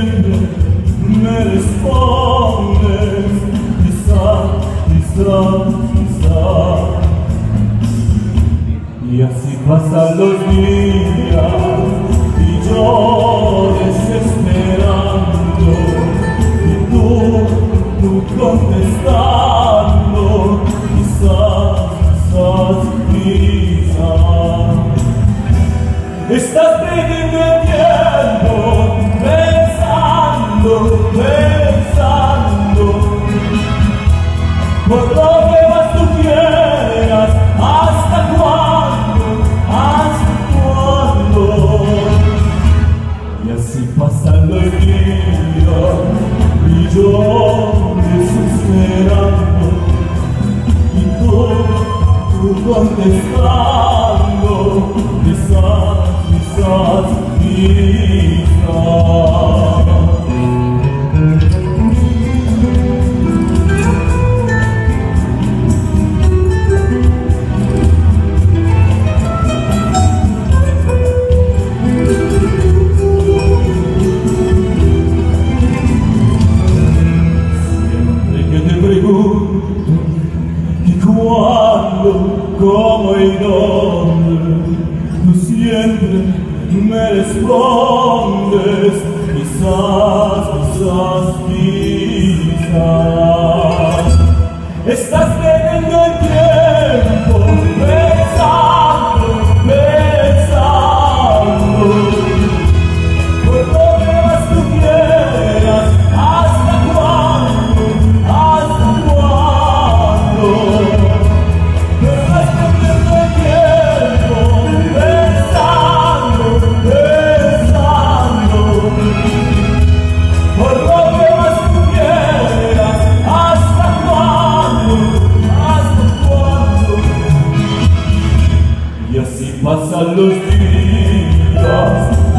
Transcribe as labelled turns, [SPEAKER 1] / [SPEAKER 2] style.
[SPEAKER 1] siempre me respondes. Quizá, quizá, quizá. Y así pasan los días y yo desesperando y tú, tú contestando. Quizás, quizás, quizás estás los días y yo desesperando pregunto que cuándo, cómo y dónde, tú siempre me respondes, quizás, quizás, quizás. Estás así pasan